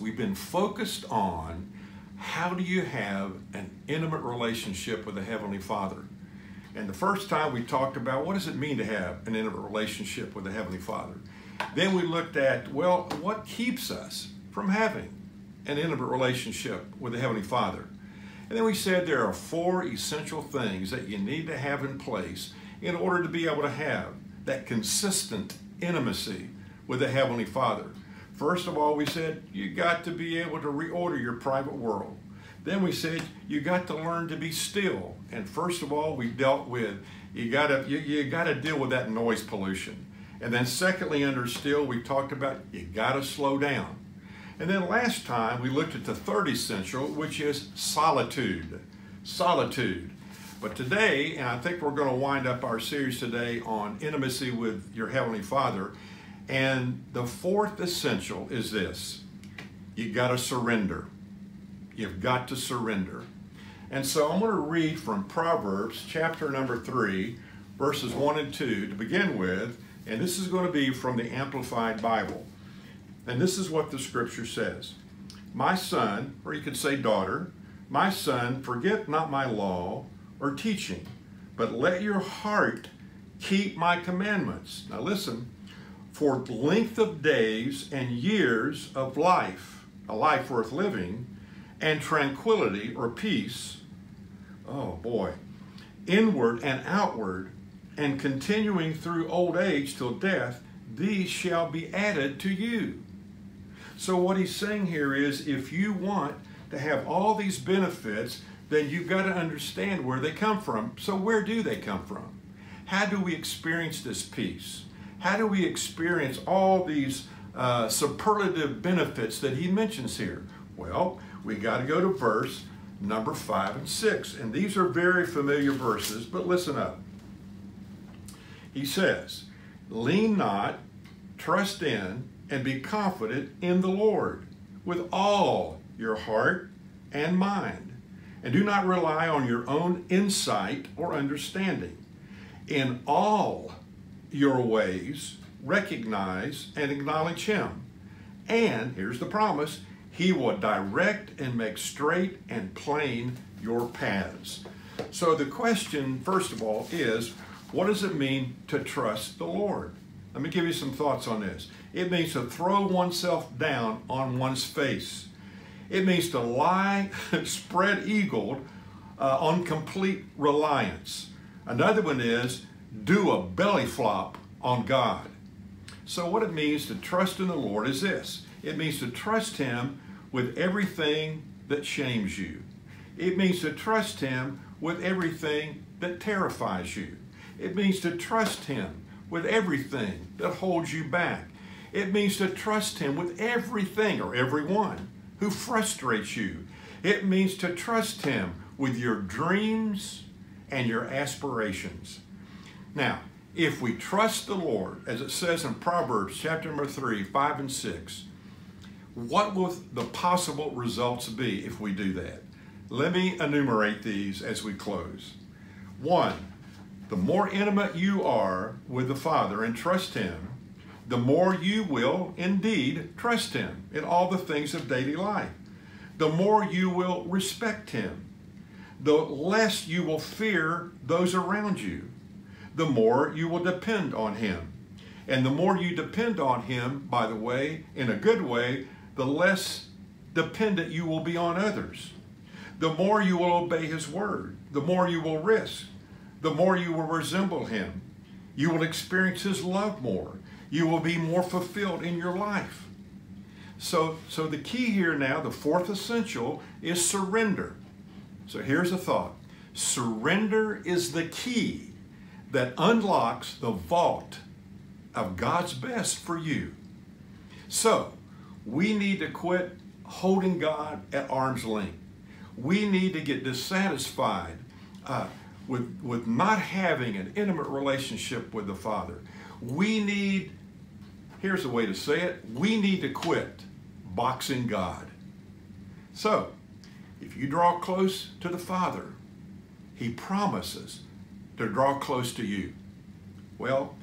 we've been focused on how do you have an intimate relationship with the Heavenly Father? And the first time we talked about what does it mean to have an intimate relationship with the Heavenly Father? Then we looked at, well, what keeps us from having an intimate relationship with the Heavenly Father? And then we said there are four essential things that you need to have in place in order to be able to have that consistent intimacy with the Heavenly Father. First of all, we said you got to be able to reorder your private world. Then we said you got to learn to be still. And first of all, we dealt with you got to you, you got to deal with that noise pollution. And then secondly, under still, we talked about you got to slow down. And then last time we looked at the third essential, which is solitude. Solitude. But today, and I think we're going to wind up our series today on intimacy with your Heavenly Father. And the fourth essential is this you've got to surrender. You've got to surrender. And so I'm going to read from Proverbs chapter number 3, verses 1 and 2 to begin with. And this is going to be from the Amplified Bible. And this is what the scripture says My son, or you could say daughter, my son, forget not my law or teaching, but let your heart keep my commandments. Now listen, for length of days and years of life, a life worth living, and tranquility or peace, oh boy, inward and outward, and continuing through old age till death, these shall be added to you. So, what he's saying here is if you want to have all these benefits, then you've got to understand where they come from. So, where do they come from? How do we experience this peace? How do we experience all these uh, superlative benefits that he mentions here? Well, we got to go to verse number five and six. And these are very familiar verses, but listen up. He says, Lean not, trust in, and be confident in the Lord with all your heart and mind. And do not rely on your own insight or understanding. In all your ways, recognize and acknowledge Him. And here's the promise He will direct and make straight and plain your paths. So the question, first of all, is what does it mean to trust the Lord? Let me give you some thoughts on this. It means to throw oneself down on one's face. It means to lie spread eagled uh, on complete reliance. Another one is do a belly flop on God. So, what it means to trust in the Lord is this it means to trust Him with everything that shames you, it means to trust Him with everything that terrifies you, it means to trust Him with everything that holds you back. It means to trust Him with everything or everyone who frustrates you. It means to trust Him with your dreams and your aspirations. Now, if we trust the Lord, as it says in Proverbs chapter number 3, 5 and 6, what will the possible results be if we do that? Let me enumerate these as we close. One, the more intimate you are with the Father and trust Him, the more you will indeed trust Him in all the things of daily life. The more you will respect Him. The less you will fear those around you. The more you will depend on Him. And the more you depend on Him, by the way, in a good way, the less dependent you will be on others. The more you will obey His word, the more you will risk, the more you will resemble Him. You will experience His love more you will be more fulfilled in your life. So, so the key here now, the fourth essential, is surrender. So here's a thought surrender is the key that unlocks the vault of God's best for you. So, we need to quit holding God at arm's length. We need to get dissatisfied uh, with, with not having an intimate relationship with the Father. We need here's the way to say it we need to quit boxing God. So, if you draw close to the Father, He promises to draw close to you. Well,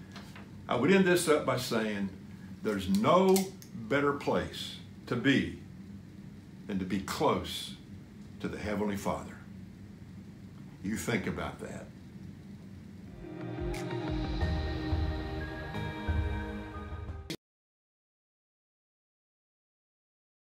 I would end this up by saying there's no better place to be than to be close to the Heavenly Father. You think about that.